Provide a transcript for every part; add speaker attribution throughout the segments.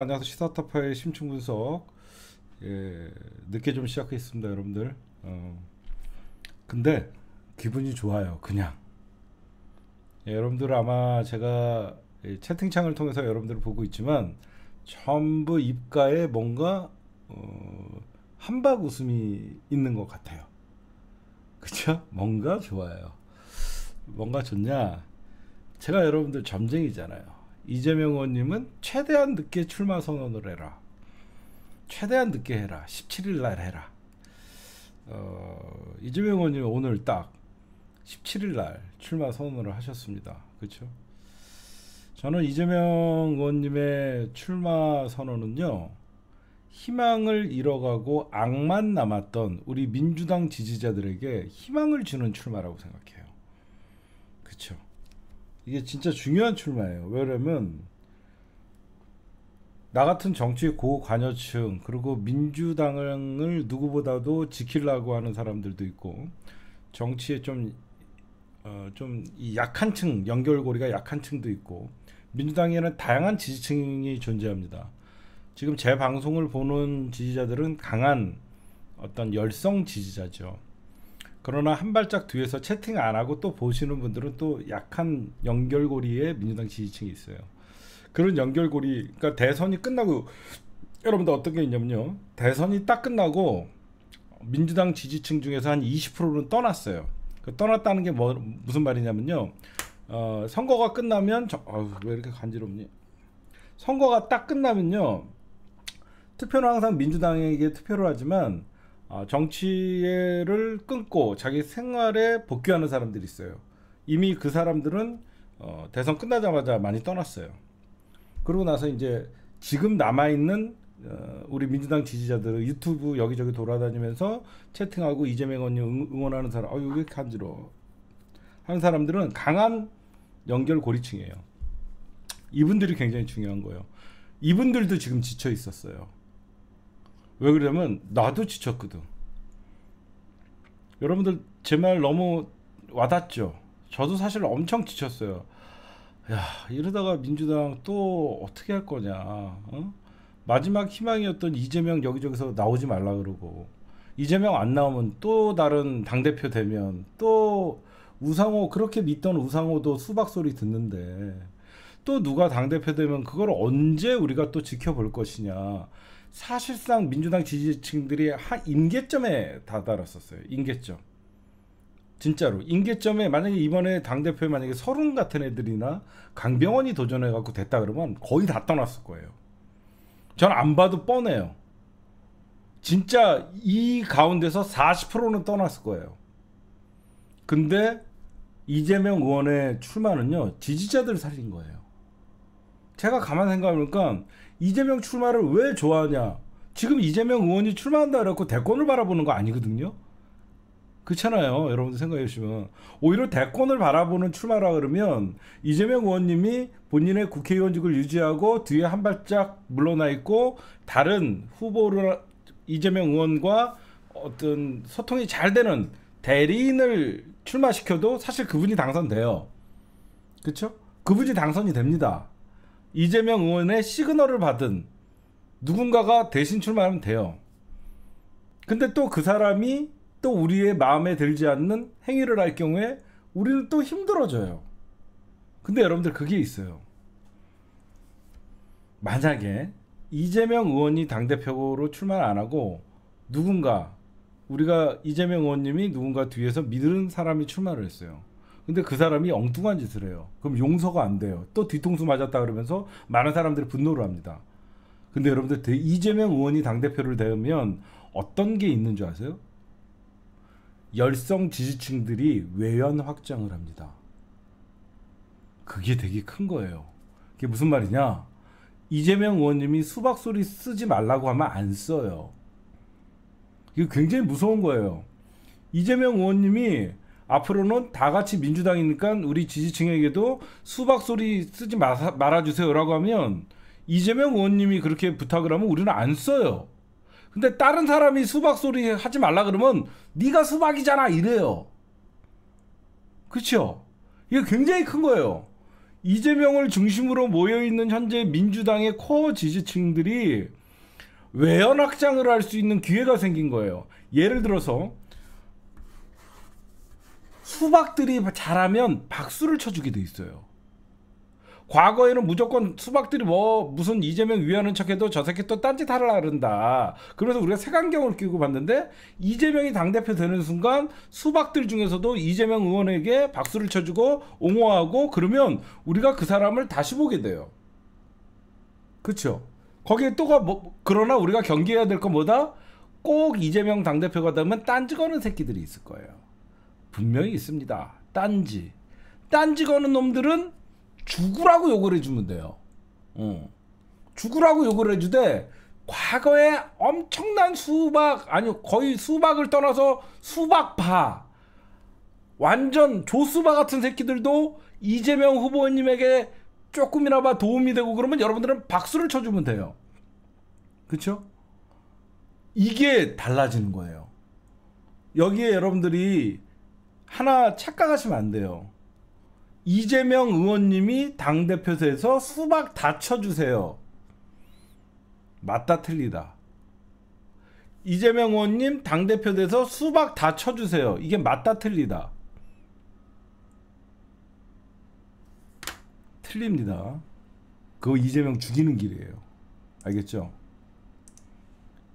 Speaker 1: 안녕하세요 시사타파의 심층 분석 예, 늦게 좀 시작했습니다 여러분들. 어, 근데 기분이 좋아요 그냥. 예, 여러분들 아마 제가 채팅창을 통해서 여러분들을 보고 있지만 전부 입가에 뭔가 어, 한박 웃음이 있는 것 같아요. 그쵸? 뭔가 좋아요. 뭔가 좋냐? 제가 여러분들 점쟁이잖아요 이재명 의원님은 최대한 늦게 출마 선언을 해라. 최대한 늦게 해라. 17일 날 해라. 어, 이재명 의원님 오늘 딱 17일 날 출마 선언을 하셨습니다. 그렇죠? 저는 이재명 의원님의 출마 선언은요. 희망을 잃어가고 악만 남았던 우리 민주당 지지자들에게 희망을 주는 출마라고 생각해요. 그렇죠? 이게 진짜 중요한 출마예요. 왜냐면 나 같은 정치 고관여층 그리고 민주당을 누구보다도 지키려고 하는 사람들도 있고 정치에 좀 어, 좀 약한 층 연결고리가 약한 층도 있고 민주당에는 다양한 지지층이 존재합니다. 지금 제 방송을 보는 지지자들은 강한 어떤 열성 지지자죠. 그러나 한 발짝 뒤에서 채팅 안 하고 또 보시는 분들은 또 약한 연결고리에 민주당 지지층이 있어요. 그런 연결고리, 그러니까 대선이 끝나고 여러분들 어떻게 있냐면요. 대선이 딱 끝나고 민주당 지지층 중에서 한 20%는 떠났어요. 그 떠났다는 게 뭐, 무슨 말이냐면요. 어, 선거가 끝나면 저, 어휴, 왜 이렇게 간지럽니? 선거가 딱 끝나면요. 투표는 항상 민주당에게 투표를 하지만 어, 정치를 끊고 자기 생활에 복귀하는 사람들이 있어요. 이미 그 사람들은 어, 대선 끝나자마자 많이 떠났어요. 그러고 나서 이제 지금 남아 있는 어, 우리 민주당 지지자들 유튜브 여기저기 돌아다니면서 채팅하고 이재명 의원 응원하는 사람, 아유 왜 이렇게 간지러? 하는 사람들은 강한 연결 고리층이에요. 이분들이 굉장히 중요한 거예요. 이분들도 지금 지쳐 있었어요. 왜 그러냐면 나도 지쳤거든. 여러분들 제 말 너무 와닿죠. 저도 사실 엄청 지쳤어요. 야 이러다가 민주당 또 어떻게 할 거냐. 어? 마지막 희망이었던 이재명 여기저기서 나오지 말라 그러고 이재명 안 나오면 또 다른 당 대표 되면 또 우상호 그렇게 믿던 우상호도 수박 소리 듣는데 또 누가 당 대표 되면 그걸 언제 우리가 또 지켜볼 것이냐. 사실상 민주당 지지층들이 한 임계점에 다다랐었어요. 임계점. 진짜로 임계점에 만약에 이번에 당 대표에 만약에 서른 같은 애들이나 강병원이 도전해 갖고 됐다 그러면 거의 다 떠났을 거예요. 저는 안 봐도 뻔해요. 진짜 이 가운데서 40%는 떠났을 거예요. 근데 이재명 의원의 출마는요 지지자들 살린 거예요. 제가 가만 생각해보니까 이재명 출마를 왜 좋아하냐? 지금 이재명 의원이 출마한다 그래갖고 대권을 바라보는 거 아니거든요. 그렇잖아요. 여러분들 생각해 보시면 오히려 대권을 바라보는 출마라 그러면 이재명 의원님이 본인의 국회의원직을 유지하고 뒤에 한 발짝 물러나 있고 다른 후보를 이재명 의원과 어떤 소통이 잘 되는 대리인을 출마시켜도 사실 그분이 당선돼요. 그렇죠? 그분이 당선이 됩니다. 이재명 의원의 시그널을 받은 누군가가 대신 출마하면 돼요. 근데 또 그 사람이 또 우리의 마음에 들지 않는 행위를 할 경우에 우리는 또 힘들어져요. 근데 여러분들 그게 있어요. 만약에 이재명 의원이 당대표로 출마를 안 하고 누군가 우리가 이재명 의원님이 누군가 뒤에서 믿는 사람이 출마를 했어요. 근데 그 사람이 엉뚱한 짓을 해요. 그럼 용서가 안 돼요. 또 뒤통수 맞았다 그러면서 많은 사람들이 분노를 합니다. 근데 여러분들 이재명 의원이 당대표를 되면 어떤 게 있는 줄 아세요? 열성 지지층들이 외연 확장을 합니다. 그게 되게 큰 거예요. 그게 무슨 말이냐? 이재명 의원님이 수박 소리 쓰지 말라고 하면 안 써요. 이게 굉장히 무서운 거예요. 이재명 의원님이 앞으로는 다 같이 민주당이니까 우리 지지층에게도 수박 소리 쓰지 마, 말아주세요라고 하면 이재명 의원님이 그렇게 부탁을 하면 우리는 안 써요. 근데 다른 사람이 수박 소리 하지 말라 그러면 네가 수박이잖아 이래요. 그렇죠? 이게 굉장히 큰 거예요. 이재명을 중심으로 모여 있는 현재 민주당의 코어 지지층들이 외연 확장을 할 수 있는 기회가 생긴 거예요. 예를 들어서 수박들이 잘하면 박수를 쳐주게 돼 있어요. 과거에는 무조건 수박들이 뭐 무슨 이재명 위하는 척해도 저 새끼 또 딴짓 하려 그런다. 그래서 우리가 색안경을 끼고 봤는데 이재명이 당대표 되는 순간 수박들 중에서도 이재명 의원에게 박수를 쳐주고 옹호하고 그러면 우리가 그 사람을 다시 보게 돼요. 그렇죠? 거기에 또가 뭐 그러나 우리가 경계해야 될 건 뭐다? 꼭 이재명 당대표가 되면 딴지 거는 새끼들이 있을 거예요. 분명히 있습니다. 딴지. 딴지 거는 놈들은 죽으라고 욕을 해주면 돼요. 어. 죽으라고 욕을 해주되 과거에 엄청난 수박 아니 거의 수박을 떠나서 수박파 완전 조수바 같은 새끼들도 이재명 후보님에게 조금이나마 도움이 되고 그러면 여러분들은 박수를 쳐주면 돼요. 그렇죠? 이게 달라지는 거예요. 여기에 여러분들이 하나 착각하시면 안 돼요. 이재명 의원님이 당대표에서 수박 다 쳐주세요. 맞다 틀리다. 이재명 의원님 당대표 돼서 수박 다 쳐주세요. 이게 맞다 틀리다. 틀립니다. 그거 이재명 죽이는 길이에요. 알겠죠?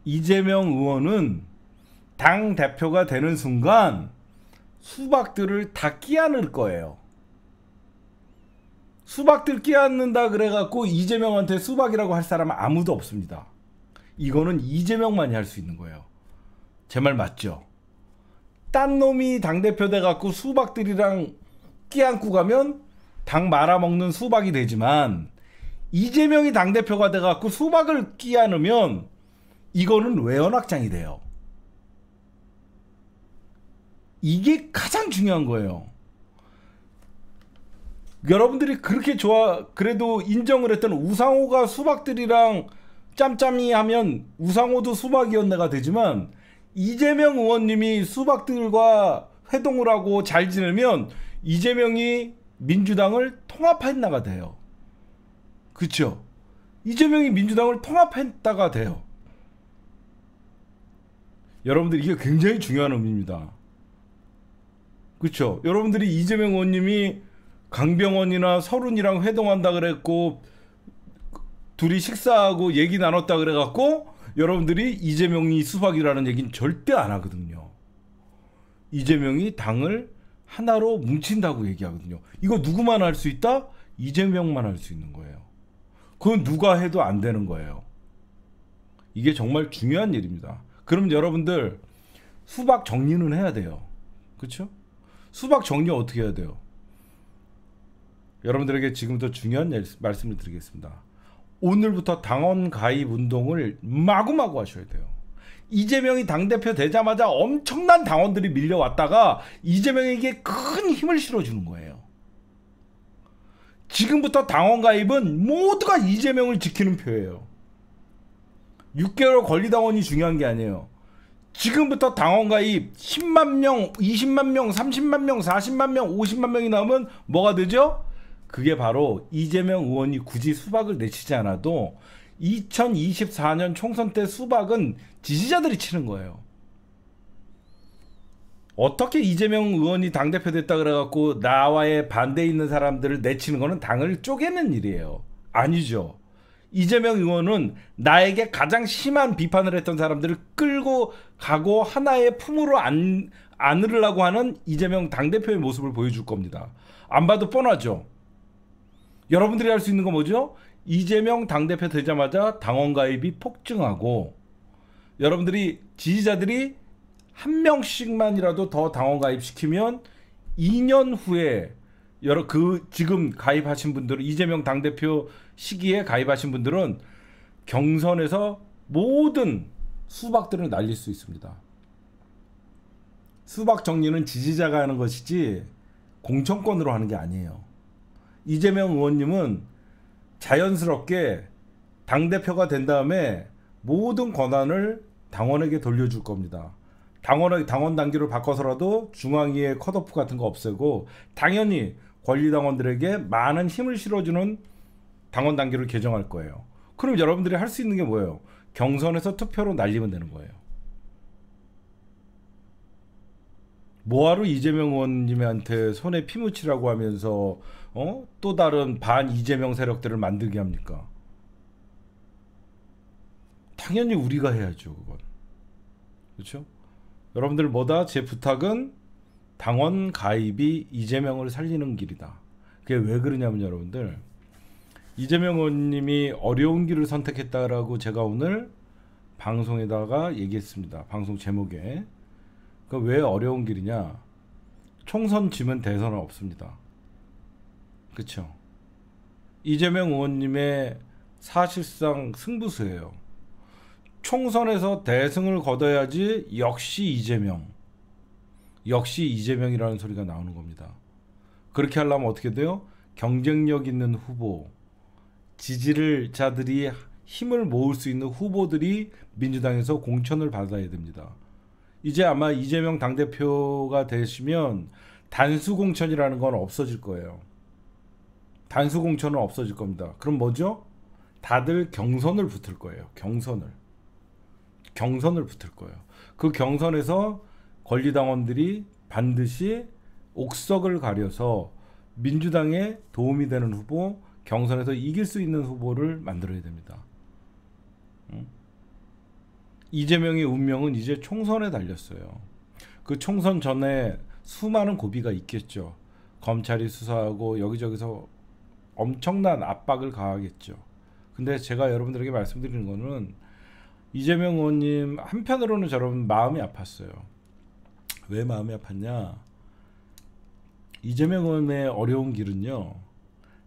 Speaker 1: 이재명 의원은 당 대표가 되는 순간 수박들을 다 끼안을 거예요. 수박들 끼얹는다 그래갖고 이재명한테 수박이라고 할 사람은 아무도 없습니다. 이거는 이재명만이 할 수 있는 거예요. 제 말 맞죠? 딴 놈이 당대표 돼갖고 수박들이랑 끼안고 가면 당 말아먹는 수박이 되지만 이재명이 당대표가 돼갖고 수박을 끼안으면 이거는 외연확장이 돼요. 이게 가장 중요한 거예요. 여러분들이 그렇게 좋아 그래도 인정을 했던 우상호가 수박들이랑 짬짬이 하면 우상호도 수박이었네가 되지만 이재명 의원님이 수박들과 회동을 하고 잘 지내면 이재명이 민주당을 통합했나가 돼요. 그쵸? 이재명이 민주당을 통합했다가 돼요. 여러분들 이게 굉장히 중요한 의미입니다. 그쵸? 여러분들이 이재명 의원님이 강병원이나 서른이랑 회동한다 그랬고 둘이 식사하고 얘기 나눴다 그래갖고 여러분들이 이재명이 수박이라는 얘기는 절대 안 하거든요. 이재명이 당을 하나로 뭉친다고 얘기하거든요. 이거 누구만 할 수 있다? 이재명만 할 수 있는 거예요. 그건 누가 해도 안 되는 거예요. 이게 정말 중요한 일입니다. 그럼 여러분들 수박 정리는 해야 돼요. 그렇죠? 수박 정리 어떻게 해야 돼요? 여러분들에게 지금부터 중요한 말씀을 드리겠습니다. 오늘부터 당원 가입 운동을 마구마구 하셔야 돼요. 이재명이 당대표 되자마자 엄청난 당원들이 밀려왔다가 이재명에게 큰 힘을 실어주는 거예요. 지금부터 당원 가입은 모두가 이재명을 지키는 표예요. 6개월 권리당원이 중요한 게 아니에요. 지금부터 당원 가입 10만 명, 20만 명, 30만 명, 40만 명, 50만 명이 나오면 뭐가 되죠? 그게 바로 이재명 의원이 굳이 수박을 내치지 않아도 2024년 총선 때 수박은 지지자들이 치는 거예요. 어떻게 이재명 의원이 당대표 됐다 그래갖고 나와의 반대 있는 사람들을 내치는 거는 당을 쪼개는 일이에요. 아니죠. 이재명 의원은 나에게 가장 심한 비판을 했던 사람들을 끌고 가고 하나의 품으로 안, 안으려고 하는 이재명 당대표의 모습을 보여줄 겁니다. 안 봐도 뻔하죠. 여러분들이 할 수 있는 건 뭐죠? 이재명 당대표 되자마자 당원 가입이 폭증하고 여러분들이 지지자들이 한 명씩만이라도 더 당원 가입시키면 2년 후에 여러 그 지금 가입하신 분들은 이재명 당대표 시기에 가입하신 분들은 경선에서 모든 수박들을 날릴 수 있습니다. 수박 정리는 지지자가 하는 것이지 공천권으로 하는 게 아니에요. 이재명 의원님은 자연스럽게 당대표가 된 다음에 모든 권한을 당원에게 돌려줄 겁니다. 당원의 당원 단계를 바꿔서라도 중앙위의 컷오프 같은 거 없애고 당연히 권리당원들에게 많은 힘을 실어주는 당원 단계를 개정할 거예요. 그럼 여러분들이 할 수 있는 게 뭐예요? 경선에서 투표로 날리면 되는 거예요. 뭐하러 이재명 의원님한테 손에 피 묻히라고 하면서 어? 또 다른 반 이재명 세력들을 만들게 합니까? 당연히 우리가 해야죠, 그건. 그렇죠? 여러분들 뭐다 제 부탁은 당원 가입이 이재명을 살리는 길이다. 그게 왜 그러냐면 여러분들 이재명 의원님이 어려운 길을 선택했다라고 제가 오늘 방송에다가 얘기했습니다. 방송 제목에 그 왜 어려운 길이냐? 총선 지면 대선은 없습니다. 그렇죠? 이재명 의원님의 사실상 승부수예요. 총선에서 대승을 거둬야지 역시 이재명. 역시 이재명이라는 소리가 나오는 겁니다. 그렇게 하려면 어떻게 돼요? 경쟁력 있는 후보, 지지를 자들이 힘을 모을 수 있는 후보들이 민주당에서 공천을 받아야 됩니다. 이제 아마 이재명 당대표가 되시면 단수 공천이라는 건 없어질 거예요. 단수 공천은 없어질 겁니다. 그럼 뭐죠? 다들 경선을 붙을 거예요. 경선을. 경선을 붙을 거예요. 그 경선에서 권리당원들이 반드시 옥석을 가려서 민주당에 도움이 되는 후보, 경선에서 이길 수 있는 후보를 만들어야 됩니다. 이재명의 운명은 이제 총선에 달렸어요. 그 총선 전에 수많은 고비가 있겠죠. 검찰이 수사하고 여기저기서 엄청난 압박을 가하겠죠. 근데 제가 여러분들에게 말씀드리는 거는 이재명 의원님 한편으로는 저런 마음이 아팠어요. 왜 마음이 아팠냐? 이재명 의원의 어려운 길은요.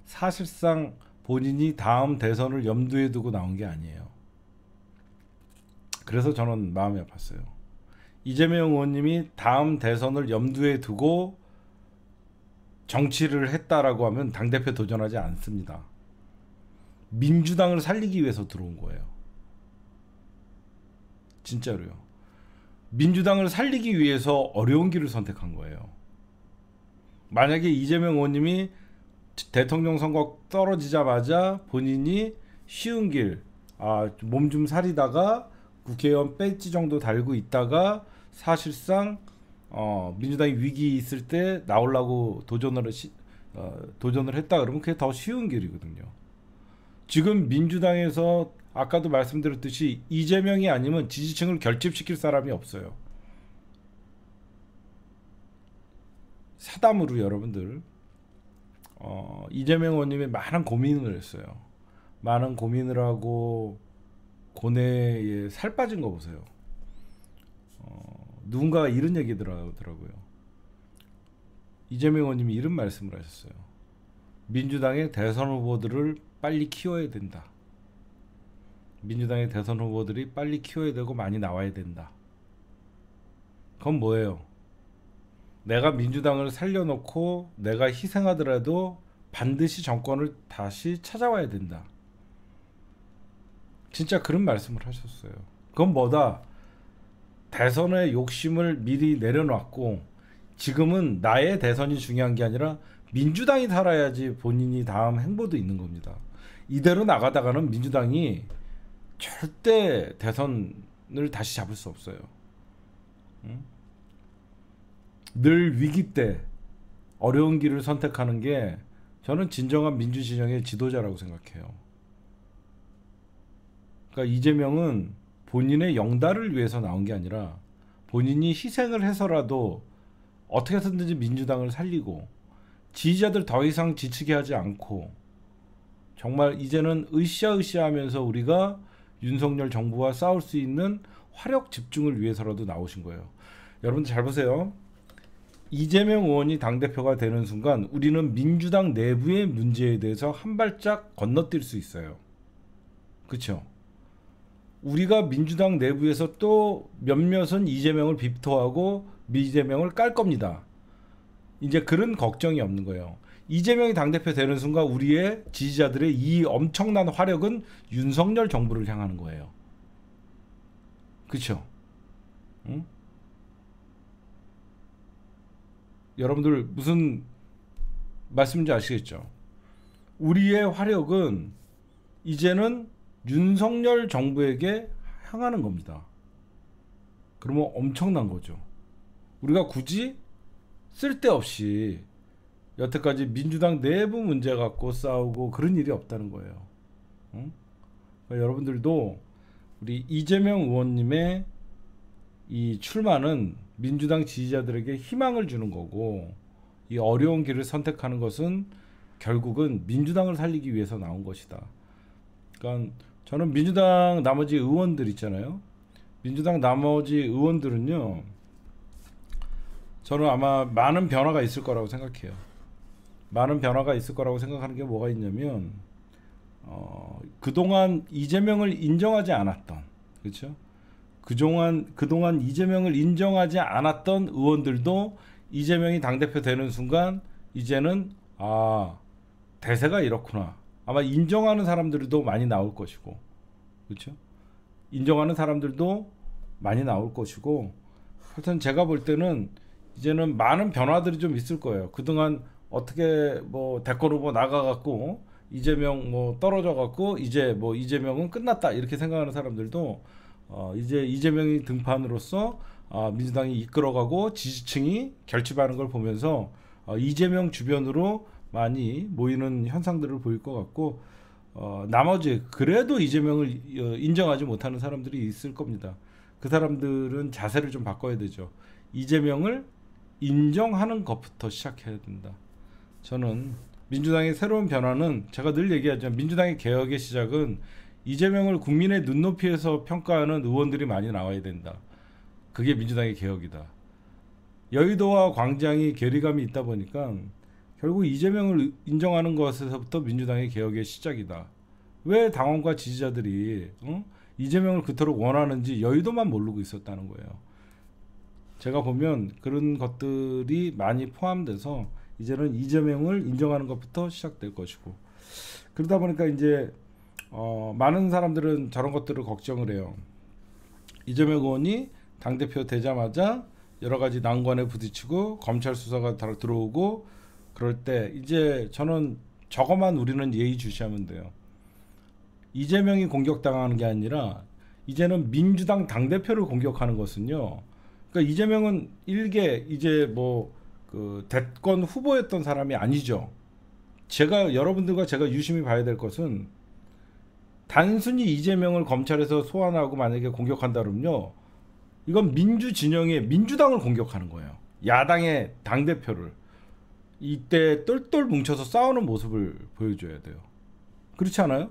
Speaker 1: 사실상 본인이 다음 대선을 염두에 두고 나온 게 아니에요. 그래서 저는 마음이 아팠어요. 이재명 의원님이 다음 대선을 염두에 두고 정치를 했다라고 하면 당대표 도전하지 않습니다. 민주당을 살리기 위해서 들어온 거예요. 진짜로요. 민주당을 살리기 위해서 어려운 길을 선택한 거예요. 만약에 이재명 의원님이 대통령 선거 떨어지자마자 본인이 쉬운 길, 아, 몸 좀 사리다가 국회의원 배지 정도 달고 있다가 사실상 어, 민주당이 위기 있을 때 나오려고 도전을 시, 어, 도전을 했다 그러면 그게 더 쉬운 길이거든요. 지금 민주당에서 아까도 말씀드렸듯이 이재명이 아니면 지지층을 결집시킬 사람이 없어요. 사담으로 여러분들 어, 이재명 의원님이 많은 고민을 했어요. 많은 고민을 하고 고뇌에 살 빠진 거 보세요. 어, 누군가가 이런 얘기 들어더라고요. 이재명 의원님이 이런 말씀을 하셨어요. 민주당의 대선 후보들을 빨리 키워야 된다. 민주당의 대선 후보들이 빨리 키워야 되고 많이 나와야 된다. 그건 뭐예요? 내가 민주당을 살려놓고 내가 희생하더라도 반드시 정권을 다시 찾아와야 된다. 진짜 그런 말씀을 하셨어요. 그건 뭐다? 대선의 욕심을 미리 내려놨고 지금은 나의 대선이 중요한 게 아니라 민주당이 살아야지 본인이 다음 행보도 있는 겁니다. 이대로 나가다가는 민주당이 절대 대선을 다시 잡을 수 없어요. 응? 늘 위기 때 어려운 길을 선택하는 게 저는 진정한 민주진영의 지도자라고 생각해요. 그러니까 이재명은 본인의 영달을 위해서 나온 게 아니라 본인이 희생을 해서라도 어떻게 해서든지 민주당을 살리고 지지자들 더 이상 지치게 하지 않고 정말 이제는 으쌰으쌰하면서 우리가 윤석열 정부와 싸울 수 있는 화력 집중을 위해서라도 나오신 거예요. 여러분들 잘 보세요. 이재명 의원이 당대표가 되는 순간 우리는 민주당 내부의 문제에 대해서 한 발짝 건너뛸 수 있어요. 그렇죠? 우리가 민주당 내부에서 또 몇몇은 이재명을 비토하고 미재명을 깔 겁니다. 이제 그런 걱정이 없는 거예요. 이재명이 당대표 되는 순간 우리의 지지자들의 이 엄청난 화력은 윤석열 정부를 향하는 거예요. 그렇죠? 응? 여러분들 무슨 말씀인지 아시겠죠? 우리의 화력은 이제는 윤석열 정부에게 향하는 겁니다. 그러면 엄청난 거죠. 우리가 굳이 쓸데없이 여태까지 민주당 내부 문제 갖고 싸우고 그런 일이 없다는 거예요. 응? 그러니까 여러분들도 우리 이재명 의원님의 이 출마는 민주당 지지자들에게 희망을 주는 거고 이 어려운 길을 선택하는 것은 결국은 민주당을 살리기 위해서 나온 것이다. 그러니까 저는 민주당 나머지 의원들 있잖아요. 민주당 나머지 의원들은요. 저는 아마 많은 변화가 있을 거라고 생각해요. 많은 변화가 있을 거라고 생각하는 게 뭐가 있냐면 어, 그동안 이재명을 인정하지 않았던 그렇죠? 그동안 그동안 이재명을 인정하지 않았던 의원들도 이재명이 당 대표 되는 순간 이제는 아 대세가 이렇구나. 아마 인정하는 사람들도 많이 나올 것이고, 그렇죠? 인정하는 사람들도 많이 나올 것이고, 하여튼 제가 볼 때는 이제는 많은 변화들이 좀 있을 거예요. 그동안 어떻게 뭐 대권 후보 나가갖고 이재명 뭐 떨어져갖고 이제 뭐 이재명은 끝났다 이렇게 생각하는 사람들도 어 이제 이재명이 등판으로서 어 민주당이 이끌어가고 지지층이 결집하는 걸 보면서 어 이재명 주변으로 많이 모이는 현상들을 보일 것 같고 어 나머지 그래도 이재명을 어, 인정하지 못하는 사람들이 있을 겁니다. 그 사람들은 자세를 좀 바꿔야 되죠. 이재명을 인정하는 것부터 시작해야 된다. 저는 민주당의 새로운 변화는 제가 늘 얘기하죠. 민주당의 개혁의 시작은 이재명을 국민의 눈높이에서 평가하는 의원들이 많이 나와야 된다. 그게 민주당의 개혁이다. 여의도와 광장이 괴리감이 있다 보니까 결국 이재명을 인정하는 것에서부터 민주당의 개혁의 시작이다. 왜 당원과 지지자들이 어? 이재명을 그토록 원하는지 여의도만 모르고 있었다는 거예요. 제가 보면 그런 것들이 많이 포함돼서 이제는 이재명을 인정하는 것부터 시작될 것이고 그러다 보니까 이제 어, 많은 사람들은 저런 것들을 걱정을 해요. 이재명 의원이 당 대표 되자마자 여러 가지 난관에 부딪히고 검찰 수사가 들어오고 그럴 때 이제 저는 저것만 우리는 예의주시하면 돼요. 이재명이 공격당하는 게 아니라 이제는 민주당 당 대표를 공격하는 것은요. 그러니까 이재명은 일개 이제 뭐 그 대권 후보였던 사람이 아니죠. 제가 여러분들과 제가 유심히 봐야 될 것은 단순히 이재명을 검찰에서 소환하고 만약에 공격한다 그러면요. 이건 민주 진영의 민주당을 공격하는 거예요. 야당의 당 대표를 이때 똘똘 뭉쳐서 싸우는 모습을 보여줘야 돼요. 그렇지 않아요?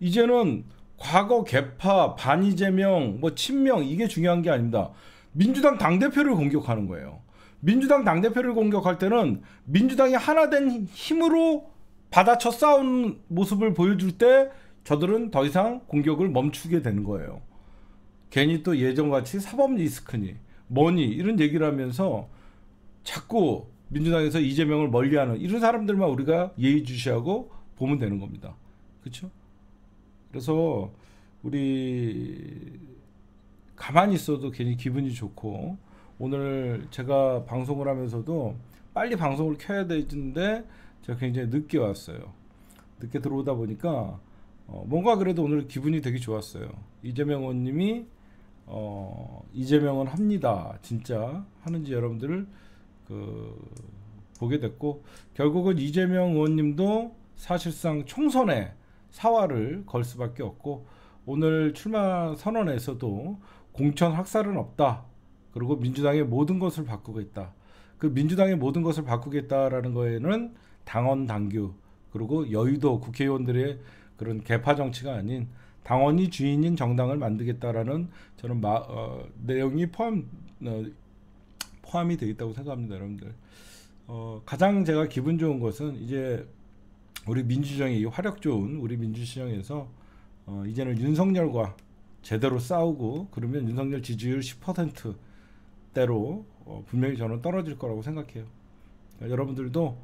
Speaker 1: 이제는 과거 개파, 반이재명, 뭐 친명 이게 중요한 게 아닙니다. 민주당 당 대표를 공격하는 거예요. 민주당 당 대표를 공격할 때는 민주당이 하나 된 힘으로 받아쳐 싸우는 모습을 보여줄 때 저들은 더 이상 공격을 멈추게 되는 거예요. 괜히 또 예전같이 사법 리스크니 뭐니 이런 얘기를 하면서 자꾸 민주당에서 이재명을 멀리하는 이런 사람들만 우리가 예의주시하고 보면 되는 겁니다. 그렇죠? 그래서 우리 가만히 있어도 괜히 기분이 좋고 오늘 제가 방송을 하면서도 빨리 방송을 켜야 되는데 제가 굉장히 늦게 왔어요. 늦게 들어오다 보니까 어, 뭔가 그래도 오늘 기분이 되게 좋았어요. 이재명 의원님이 어, 이재명은 합니다. 진짜 하는지 여러분들을 그 보게 됐고 결국은 이재명 의원님도 사실상 총선에 사활을 걸 수밖에 없고 오늘 출마 선언에서도 공천 학살은 없다. 그리고 민주당의 모든 것을 바꾸겠다. 그 민주당의 모든 것을 바꾸겠다라는 거에는 당원 당규 그리고 여의도 국회의원들의 그런 개파 정치가 아닌 당원이 주인인 정당을 만들겠다라는 저는 마, 어, 내용이 포함 어, 포함이 되어 있다고 생각합니다, 여러분들. 어, 가장 제가 기분 좋은 것은 이제 우리 민주정이 화력 좋은 우리 민주시정에서 어, 이제는 윤석열과 제대로 싸우고 그러면 윤석열 지지율 10%대로 어, 분명히 저는 떨어질 거라고 생각해요. 그러니까 여러분들도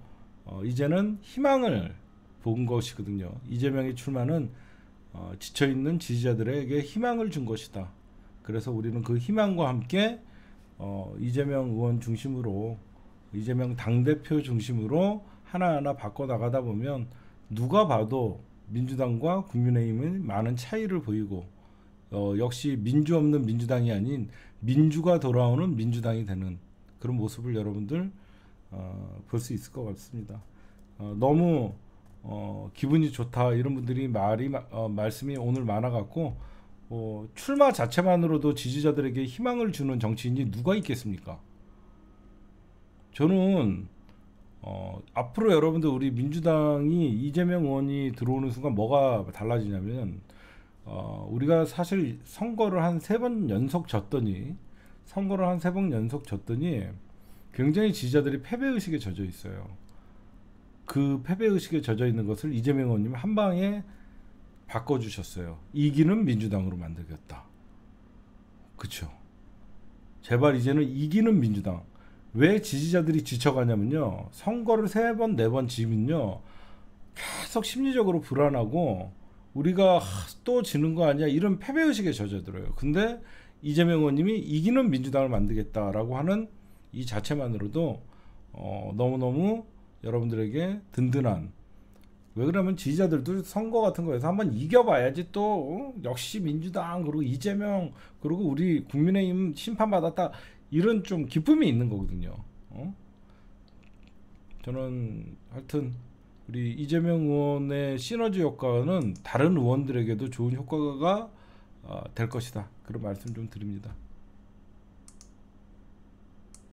Speaker 1: 어, 이제는 희망을 본 것이거든요. 이재명의 출마는 어, 지쳐 있는 지지자들에게 희망을 준 것이다. 그래서 우리는 그 희망과 함께 어, 이재명 의원 중심으로 이재명 당 대표 중심으로 하나하나 바꿔 나가다 보면 누가 봐도 민주당과 국민의힘은 많은 차이를 보이고 어, 역시 민주 없는 민주당이 아닌 민주가 돌아오는 민주당이 되는 그런 모습을 여러분들 어, 볼 수 있을 것 같습니다. 어, 너무 어, 기분이 좋다 이런 분들이 말이 어, 말씀이 오늘 많아갖고 어, 출마 자체만으로도 지지자들에게 희망을 주는 정치인이 누가 있겠습니까? 저는 어, 앞으로 여러분들 우리 민주당이 이재명 의원이 들어오는 순간 뭐가 달라지냐면 어, 우리가 사실 선거를 한 세 번 연속 졌더니 선거를 한 세 번 연속 졌더니 굉장히 지지자들이 패배 의식에 젖어 있어요. 그 패배 의식에 젖어 있는 것을 이재명 의원님 한 방에 바꿔 주셨어요. 이기는 민주당으로 만들겠다. 그렇죠. 제발 이제는 이기는 민주당. 왜 지지자들이 지쳐가냐면요. 선거를 세 번, 네 번 지면요. 계속 심리적으로 불안하고 우리가 또 지는 거 아니야 이런 패배 의식에 젖어들어요. 근데 이재명 의원님이 이기는 민주당을 만들겠다라고 하는 이 자체만으로도 어, 너무너무 여러분들에게 든든한 왜 그러면 지지자들도 선거 같은 거에서 한번 이겨봐야지 또 어? 역시 민주당 그리고 이재명 그리고 우리 국민의힘 심판받았다 이런 좀 기쁨이 있는 거거든요. 어? 저는 하여튼 우리 이재명 의원의 시너지 효과는 다른 의원들에게도 좋은 효과가 어, 될 것이다. 그런 말씀 좀 드립니다.